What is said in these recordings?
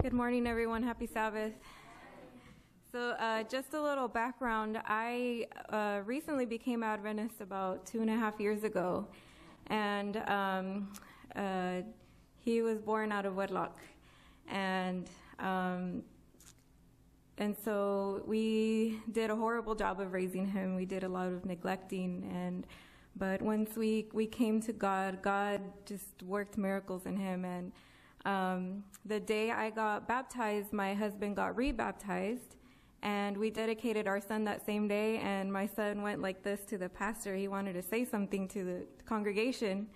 Good morning, everyone. Happy Sabbath. So, uh, just a little background. I uh, recently became Adventist about two and a half years ago, and um, uh, he was born out of wedlock, and um, and so we did a horrible job of raising him. We did a lot of neglecting, and but once we we came to God, God just worked miracles in him, and um, the day I got baptized, my husband got rebaptized, and we dedicated our son that same day. And my son went like this to the pastor. He wanted to say something to the congregation.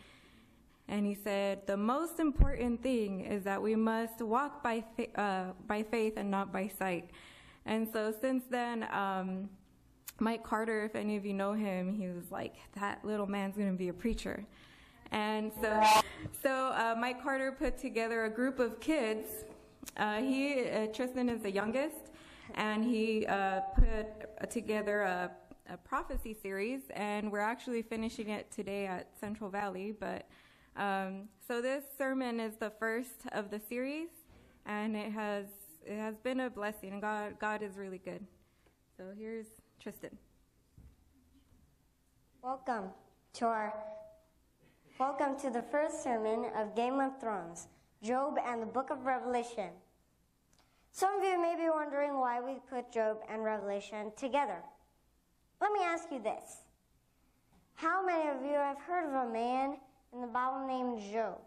And he said, The most important thing is that we must walk by, fa- uh, by faith and not by sight. And so since then, um, Mike Carter, if any of you know him, he was like, That little man's going to be a preacher. And so, so uh, Mike Carter put together a group of kids. Uh, he, uh, Tristan is the youngest, and he uh, put together a, a, prophecy series, and we're actually finishing it today at Central Valley. But um, so this sermon is the first of the series, and it has it has been a blessing. God God is really good. So here's Tristan. Welcome to our Welcome to the first sermon of Game of Thrones, Job and the Book of Revelation. Some of you may be wondering why we put Job and Revelation together. Let me ask you this. How many of you have heard of a man in the Bible named Job?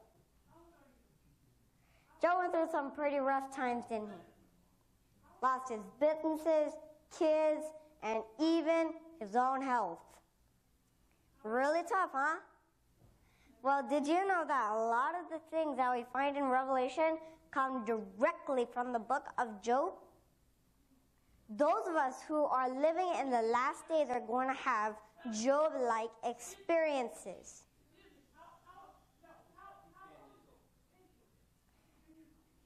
Job went through some pretty rough times, didn't he? Lost his businesses, kids, and even his own health. Really tough, huh? Well, did you know that a lot of the things that we find in Revelation come directly from the book of Job? Those of us who are living in the last days are going to have Job like experiences.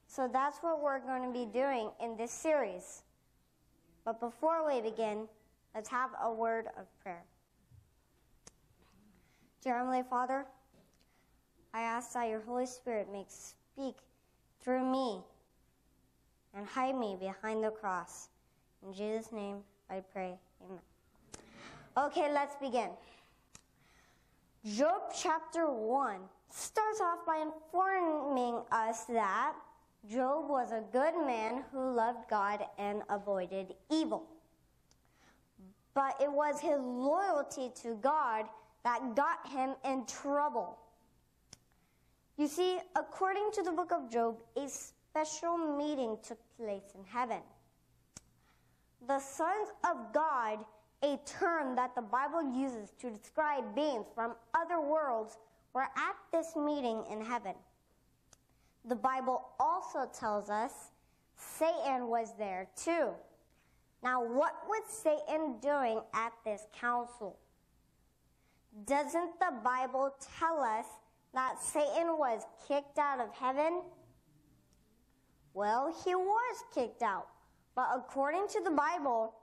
So that's what we're going to be doing in this series. But before we begin, let's have a word of prayer. Dear Heavenly Father, I ask that your Holy Spirit may speak through me and hide me behind the cross. In Jesus' name I pray. Amen. Okay, let's begin. Job chapter 1 starts off by informing us that Job was a good man who loved God and avoided evil. But it was his loyalty to God that got him in trouble. You see, according to the book of Job, a special meeting took place in heaven. The sons of God, a term that the Bible uses to describe beings from other worlds, were at this meeting in heaven. The Bible also tells us Satan was there too. Now, what was Satan doing at this council? Doesn't the Bible tell us that Satan was kicked out of heaven? Well, he was kicked out. But according to the Bible,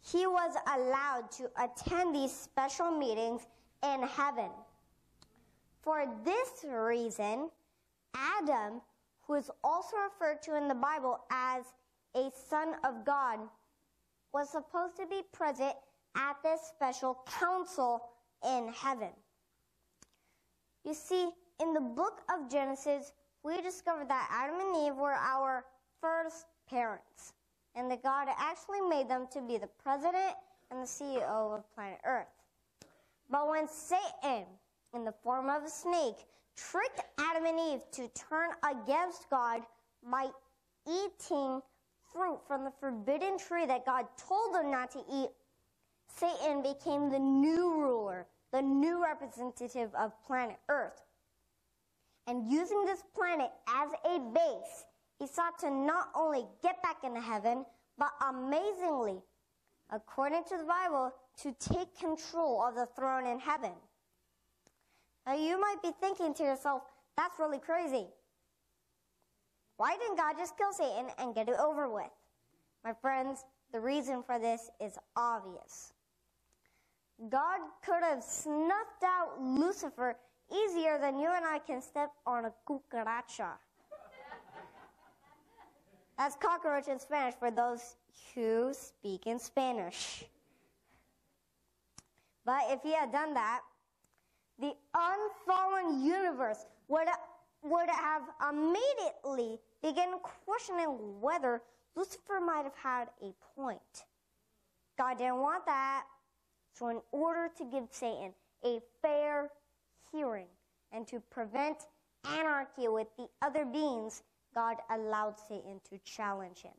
he was allowed to attend these special meetings in heaven. For this reason, Adam, who is also referred to in the Bible as a son of God, was supposed to be present at this special council in heaven. You see, in the book of Genesis, we discover that Adam and Eve were our first parents, and that God actually made them to be the president and the CEO of planet Earth. But when Satan, in the form of a snake, tricked Adam and Eve to turn against God by eating fruit from the forbidden tree that God told them not to eat, Satan became the new ruler the new representative of planet Earth. And using this planet as a base, he sought to not only get back into heaven, but amazingly, according to the Bible, to take control of the throne in heaven. Now you might be thinking to yourself, that's really crazy. Why didn't God just kill Satan and get it over with? My friends, the reason for this is obvious. God could have snuffed out Lucifer easier than you and I can step on a cucaracha. That's cockroach in Spanish for those who speak in Spanish. But if he had done that, the unfallen universe would, would have immediately begun questioning whether Lucifer might have had a point. God didn't want that. So, in order to give Satan a fair hearing and to prevent anarchy with the other beings, God allowed Satan to challenge him.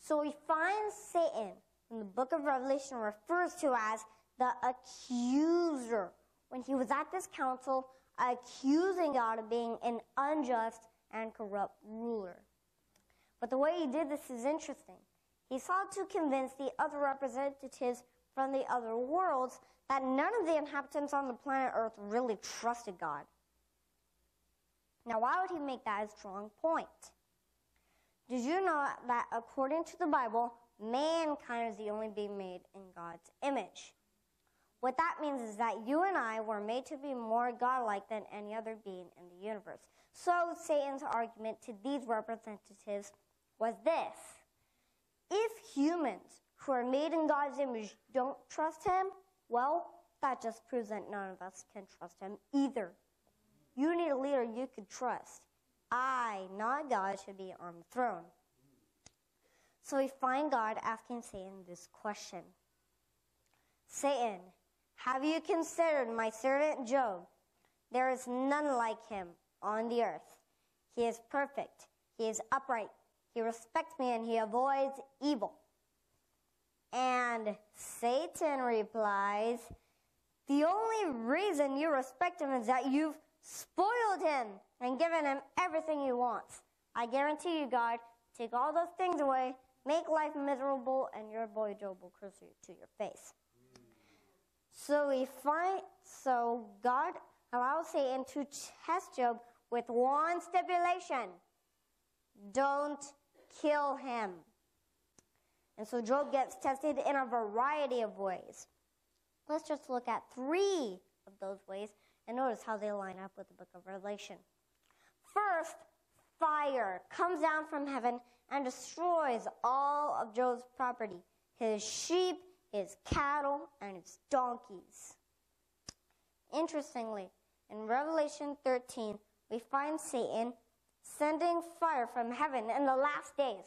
So we find Satan in the book of Revelation refers to as the accuser. When he was at this council, accusing God of being an unjust and corrupt ruler. But the way he did this is interesting. He sought to convince the other representatives from the other worlds that none of the inhabitants on the planet Earth really trusted God. Now, why would he make that a strong point? Did you know that according to the Bible, mankind is the only being made in God's image? What that means is that you and I were made to be more godlike than any other being in the universe. So Satan's argument to these representatives was this If humans who are made in God's image don't trust him, well, that just proves that none of us can trust him either. You need a leader you can trust. I, not God, should be on the throne. So we find God asking Satan this question Satan, have you considered my servant Job? There is none like him on the earth. He is perfect, he is upright, he respects me, and he avoids evil. And Satan replies, The only reason you respect him is that you've spoiled him and given him everything he wants. I guarantee you, God, take all those things away, make life miserable, and your boy Job will curse you to your face. So we find so God allows Satan to test Job with one stipulation. Don't kill him. And so Job gets tested in a variety of ways. Let's just look at three of those ways and notice how they line up with the book of Revelation. First, fire comes down from heaven and destroys all of Job's property his sheep, his cattle, and his donkeys. Interestingly, in Revelation 13, we find Satan sending fire from heaven in the last days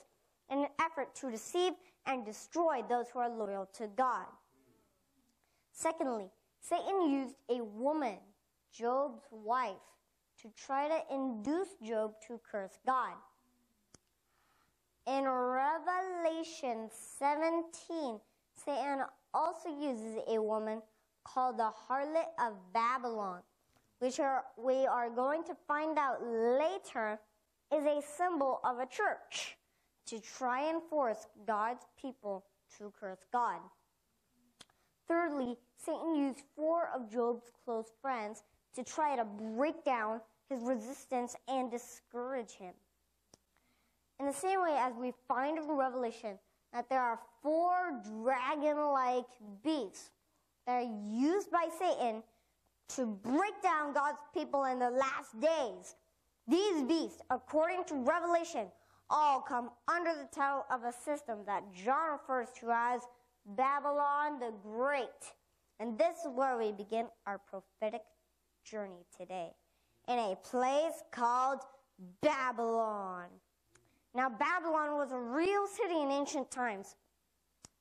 in an effort to deceive and destroy those who are loyal to God. Secondly, Satan used a woman Job's wife to try to induce Job to curse God. In Revelation 17, Satan also uses a woman called the harlot of Babylon, which are, we are going to find out later is a symbol of a church to try and force God's people to curse God. Thirdly, Satan used four of Job's close friends to try to break down his resistance and discourage him. In the same way as we find in Revelation that there are four dragon like beasts that are used by Satan to break down God's people in the last days. These beasts, according to Revelation, all come under the title of a system that John refers to as Babylon the Great. And this is where we begin our prophetic journey today in a place called Babylon. Now, Babylon was a real city in ancient times.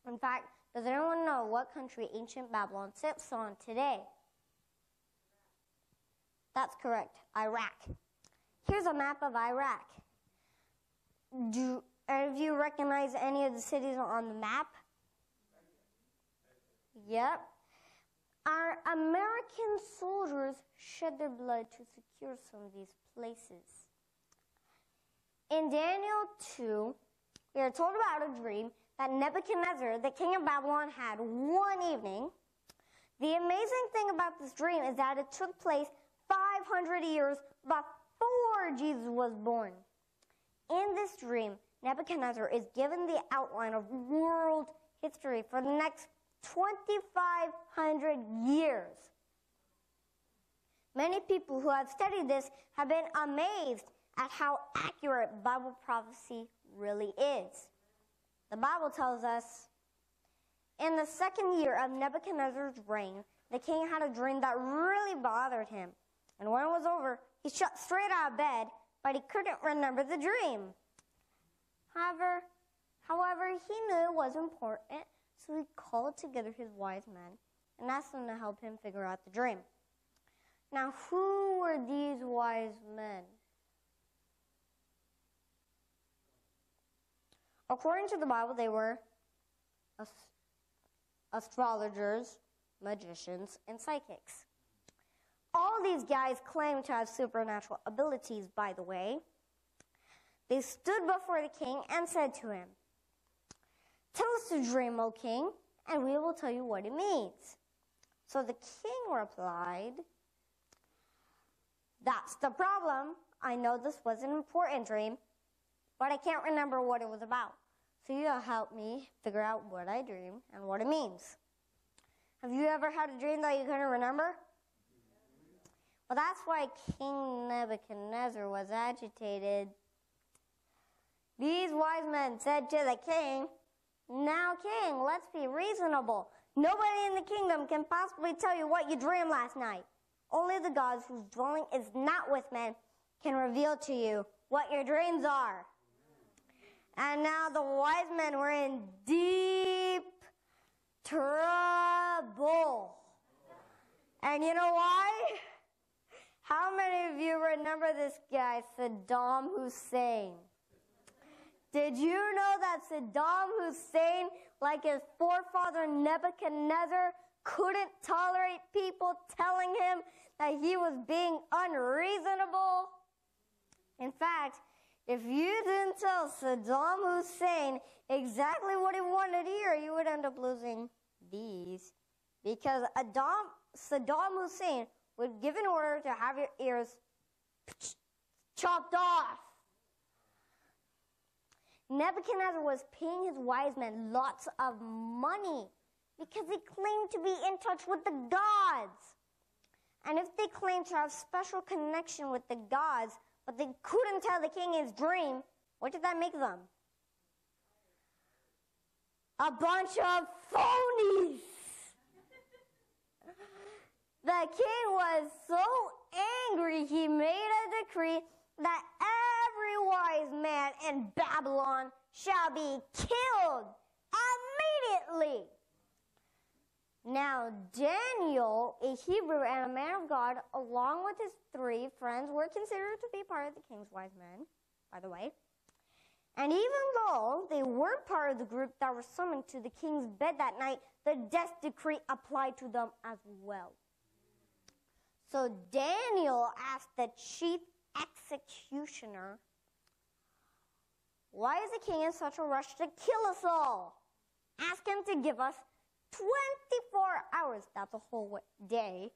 In fact, does anyone know what country ancient Babylon sits on today? That's correct, Iraq. Here's a map of Iraq. Do any of you recognize any of the cities on the map? Yep. Our American soldiers shed their blood to secure some of these places. In Daniel 2, we are told about a dream that Nebuchadnezzar, the king of Babylon, had one evening. The amazing thing about this dream is that it took place 500 years before Jesus was born. In this dream, Nebuchadnezzar is given the outline of world history for the next 2,500 years. Many people who have studied this have been amazed at how accurate Bible prophecy really is. The Bible tells us in the second year of Nebuchadnezzar's reign, the king had a dream that really bothered him. And when it was over, he shut straight out of bed, but he couldn't remember the dream. However, however, he knew it was important, so he called together his wise men and asked them to help him figure out the dream. Now, who were these wise men? According to the Bible, they were astrologers, magicians, and psychics. All these guys claimed to have supernatural abilities, by the way. They stood before the king and said to him, Tell us the dream, O king, and we will tell you what it means. So the king replied, That's the problem. I know this was an important dream, but I can't remember what it was about. So you'll help me figure out what I dream and what it means. Have you ever had a dream that you couldn't remember? Well, that's why King Nebuchadnezzar was agitated. These wise men said to the king, Now, king, let's be reasonable. Nobody in the kingdom can possibly tell you what you dreamed last night. Only the gods whose dwelling is not with men can reveal to you what your dreams are. And now the wise men were in deep trouble. And you know why? How many of you remember this guy, Saddam Hussein? Did you know that Saddam Hussein, like his forefather Nebuchadnezzar, couldn't tolerate people telling him that he was being unreasonable? In fact, if you didn't tell Saddam Hussein exactly what he wanted hear, you would end up losing these. Because Adam, Saddam Hussein would give an order to have your ears chopped off. Nebuchadnezzar was paying his wise men lots of money because he claimed to be in touch with the gods. And if they claimed to have special connection with the gods, but they couldn't tell the king his dream, what did that make them? A bunch of phonies. The king was so angry, he made a decree that every wise man in Babylon shall be killed immediately. Now, Daniel, a Hebrew and a man of God, along with his three friends, were considered to be part of the king's wise men, by the way. And even though they weren't part of the group that were summoned to the king's bed that night, the death decree applied to them as well. So Daniel asked the chief executioner, Why is the king in such a rush to kill us all? Ask him to give us 24 hours, that's a whole day,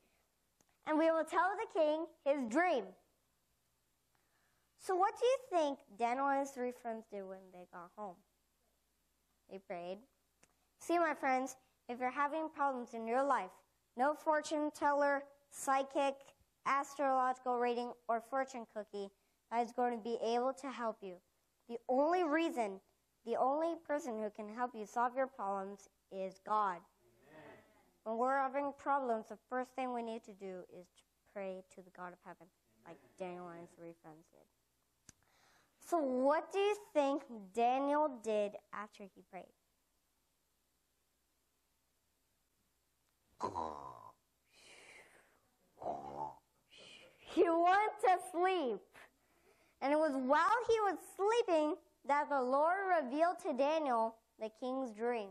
and we will tell the king his dream. So, what do you think Daniel and his three friends did when they got home? They prayed. See, my friends, if you're having problems in your life, no fortune teller, psychic, astrological reading, or fortune cookie that is going to be able to help you. The only reason, the only person who can help you solve your problems is God. Amen. When we're having problems, the first thing we need to do is to pray to the God of heaven, like Daniel and his three friends did. So, what do you think Daniel did after he prayed? He went to sleep. And it was while he was sleeping that the Lord revealed to Daniel the king's dream.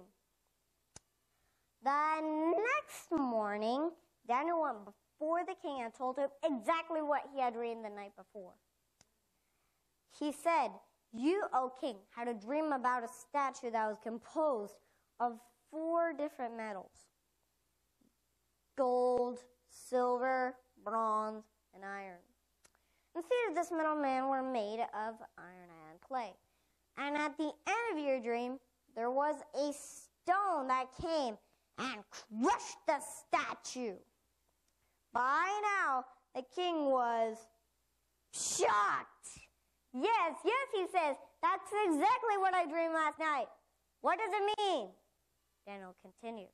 The next morning, Daniel went before the king and told him exactly what he had dreamed the night before. He said, You, O king, had a dream about a statue that was composed of four different metals gold, silver, bronze, and iron. The feet of this metal man were made of iron and clay. And at the end of your dream, there was a stone that came and crushed the statue. By now, the king was shocked Yes, yes, he says. That's exactly what I dreamed last night. What does it mean? Daniel continued.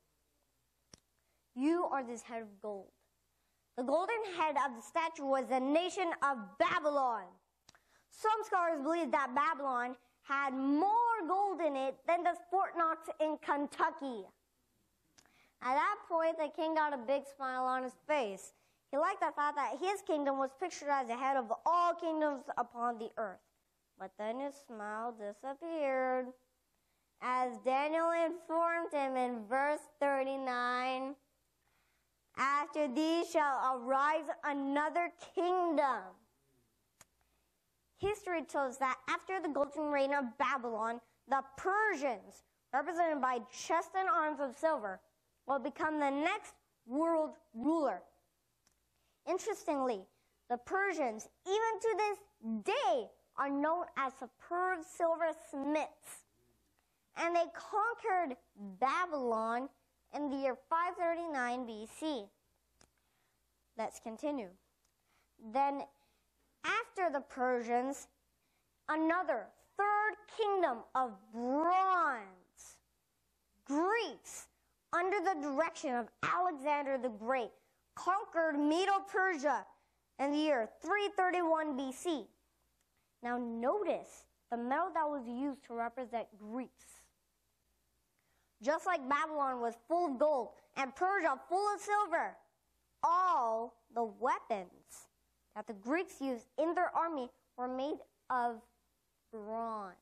You are this head of gold. The golden head of the statue was the nation of Babylon. Some scholars believe that Babylon had more gold in it than does Fort Knox in Kentucky. At that point, the king got a big smile on his face. He liked the thought that his kingdom was pictured as the head of all kingdoms upon the earth. But then his smile disappeared. As Daniel informed him in verse 39, after these shall arise another kingdom. History tells that after the golden reign of Babylon, the Persians, represented by chest and arms of silver, will become the next world ruler. Interestingly, the Persians, even to this day, are known as superb silversmiths. And they conquered Babylon in the year 539 BC. Let's continue. Then, after the Persians, another third kingdom of bronze, Greece, under the direction of Alexander the Great, conquered Medo Persia in the year 331 BC. Now, notice the metal that was used to represent Greece. Just like Babylon was full of gold and Persia full of silver, all the weapons that the Greeks used in their army were made of bronze.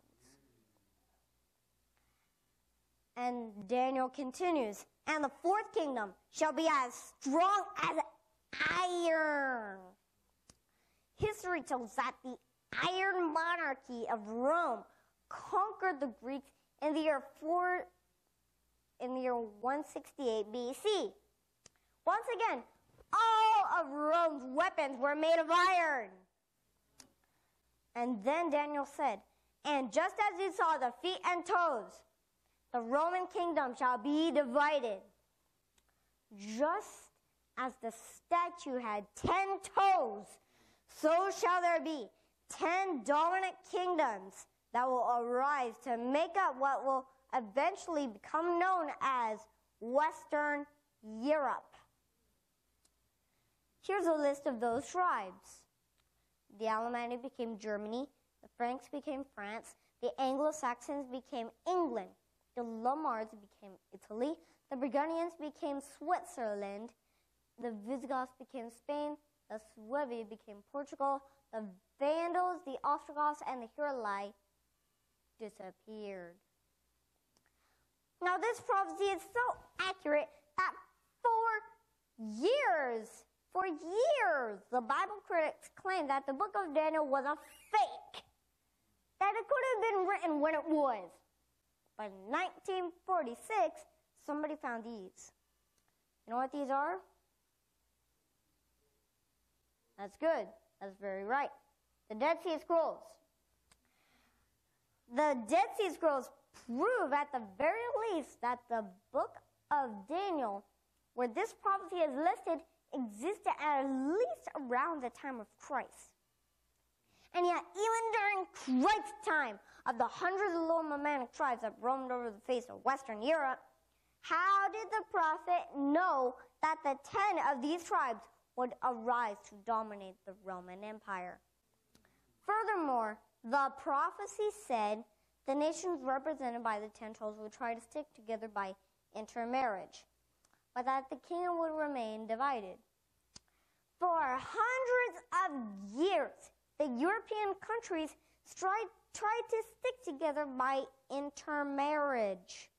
And Daniel continues, and the fourth kingdom shall be as strong as iron. History tells that the iron monarchy of Rome conquered the Greeks in the year 4 in the year 168 BC. Once again, all of Rome's weapons were made of iron. And then Daniel said, And just as you saw the feet and toes, the Roman kingdom shall be divided. Just as the statue had ten toes, so shall there be ten dominant kingdoms that will arise to make up what will eventually become known as Western Europe. Here's a list of those tribes. The Alemanni became Germany, the Franks became France, the Anglo-Saxons became England, the Lombards became Italy, the Burgundians became Switzerland, the Visigoths became Spain, the Suevi became Portugal, the Vandals, the Ostrogoths, and the Heruli disappeared. Now, this prophecy is so accurate that for years, for years, the Bible critics claimed that the book of Daniel was a fake, that it could have been written when it was. But in 1946, somebody found these. You know what these are? That's good. That's very right. The Dead Sea Scrolls. The Dead Sea Scrolls prove at the very least that the book of Daniel, where this prophecy is listed, existed at least around the time of Christ. And yet, even during Christ's time, of the hundreds of little tribes that roamed over the face of Western Europe, how did the prophet know that the ten of these tribes would arise to dominate the Roman Empire? Furthermore, the prophecy said the nations represented by the ten tribes would try to stick together by intermarriage, but that the kingdom would remain divided. For hundreds of years, the European countries tried, tried to stick together by intermarriage.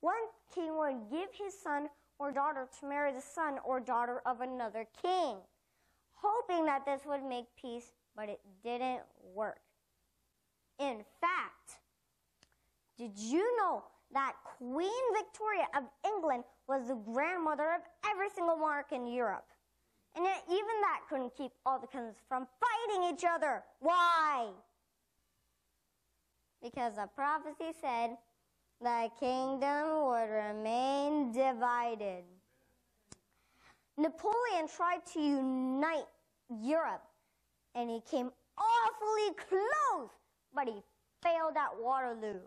One king would give his son or daughter to marry the son or daughter of another king, hoping that this would make peace, but it didn't work. In fact, did you know that Queen Victoria of England was the grandmother of every single monarch in Europe? And yet, even that couldn't keep all the kings from fighting each other. Why? Because the prophecy said the kingdom would remain divided. Napoleon tried to unite Europe, and he came awfully close, but he failed at Waterloo.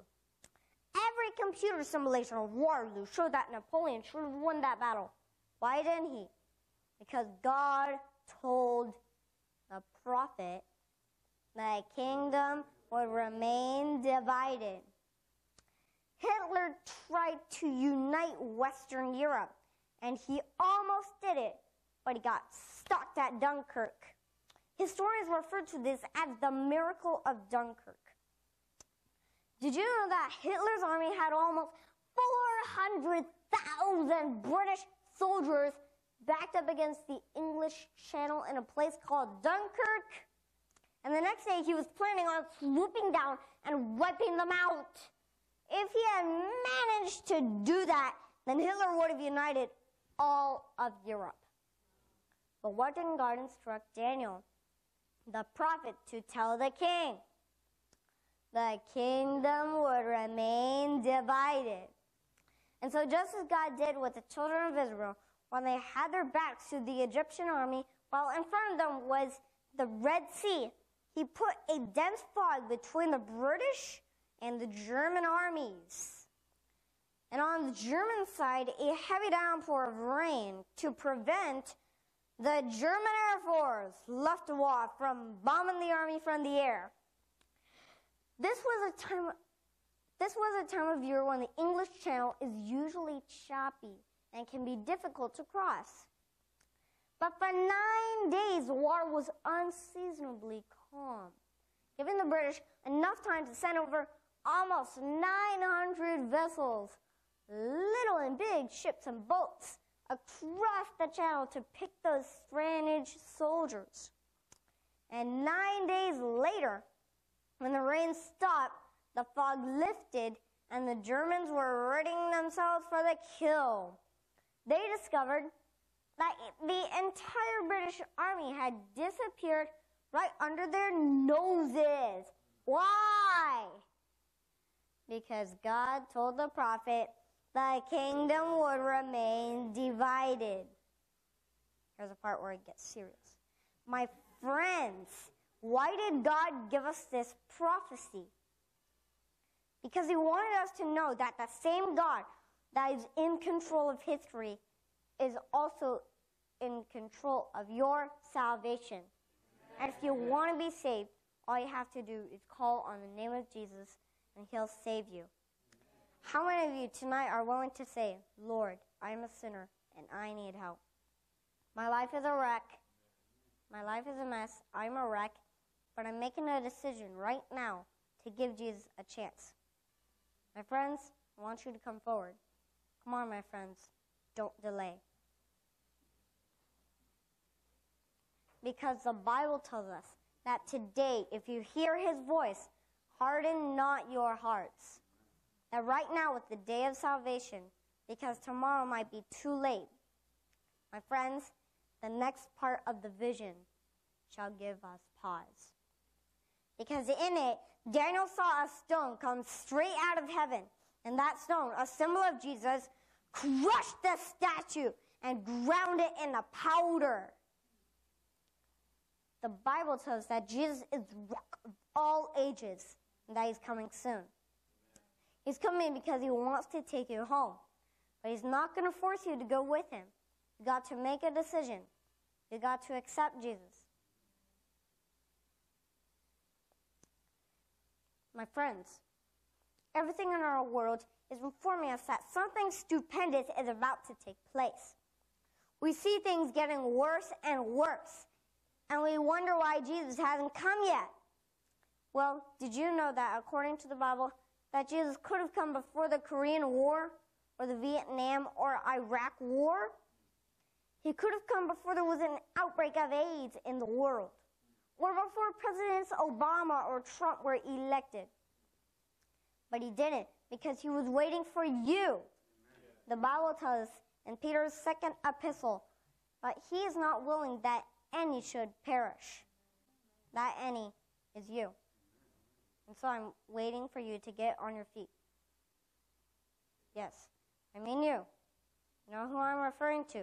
Every computer simulation of Waterloo showed that Napoleon should have won that battle. Why didn't he? Because God told the prophet the kingdom would remain divided. Hitler tried to unite Western Europe, and he almost did it, but he got stuck at Dunkirk. Historians refer to this as the miracle of Dunkirk. Did you know that Hitler's army had almost 400,000 British soldiers backed up against the English Channel in a place called Dunkirk? And the next day he was planning on swooping down and wiping them out. If he had managed to do that, then Hitler would have united all of Europe. But what didn't God instruct Daniel, the prophet, to tell the king? The kingdom would remain divided. And so, just as God did with the children of Israel, when they had their backs to the Egyptian army, while in front of them was the Red Sea, he put a dense fog between the British and the German armies. And on the German side, a heavy downpour of rain to prevent the German Air Force, left Luftwaffe, from bombing the army from the air. This was a time this was a time of year when the English Channel is usually choppy and can be difficult to cross. But for nine days, the water was unseasonably calm, giving the British enough time to send over almost 900 vessels, little and big ships and boats, across the channel to pick those stranded soldiers. And nine days later, when the rain stopped, the fog lifted, and the Germans were readying themselves for the kill. They discovered that the entire British army had disappeared right under their noses. Why? Because God told the prophet the kingdom would remain divided. Here's a part where it gets serious. My friends, why did God give us this prophecy? Because He wanted us to know that the same God that is in control of history is also in control of your salvation. And if you want to be saved, all you have to do is call on the name of Jesus and He'll save you. How many of you tonight are willing to say, Lord, I am a sinner and I need help? My life is a wreck. My life is a mess. I'm a wreck. But I'm making a decision right now to give Jesus a chance. My friends, I want you to come forward. Come on, my friends. Don't delay. Because the Bible tells us that today, if you hear his voice, harden not your hearts. That right now, with the day of salvation, because tomorrow might be too late, my friends, the next part of the vision shall give us pause. Because in it, Daniel saw a stone come straight out of heaven, and that stone, a symbol of Jesus, crushed the statue and ground it into powder. The Bible tells us that Jesus is rock of all ages and that he's coming soon. He's coming because he wants to take you home. But he's not going to force you to go with him. You got to make a decision. You got to accept Jesus. My friends, everything in our world is informing us that something stupendous is about to take place. We see things getting worse and worse, and we wonder why Jesus hasn't come yet. Well, did you know that according to the Bible, that Jesus could have come before the Korean War or the Vietnam or Iraq War? He could have come before there was an outbreak of AIDS in the world or before Presidents Obama or Trump were elected. But he didn't because he was waiting for you. The Bible tells us in Peter's second epistle, but he is not willing that any should perish. That any is you. And so I'm waiting for you to get on your feet. Yes, I mean you. You know who I'm referring to.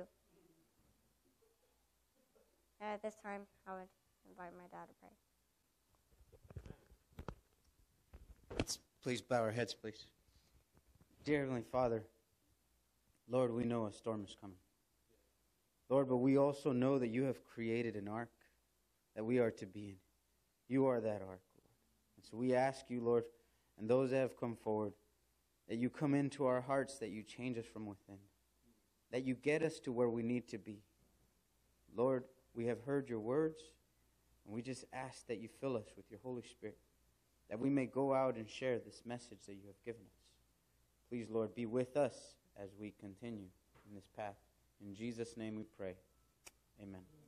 And at this time, I would invite my dad to pray. Let's please bow our heads, please. Dear Heavenly Father, Lord, we know a storm is coming. Lord, but we also know that you have created an ark that we are to be in. You are that ark so we ask you, Lord, and those that have come forward, that you come into our hearts, that you change us from within, that you get us to where we need to be. Lord, we have heard your words, and we just ask that you fill us with your Holy Spirit, that we may go out and share this message that you have given us. Please, Lord, be with us as we continue in this path. In Jesus' name we pray. Amen.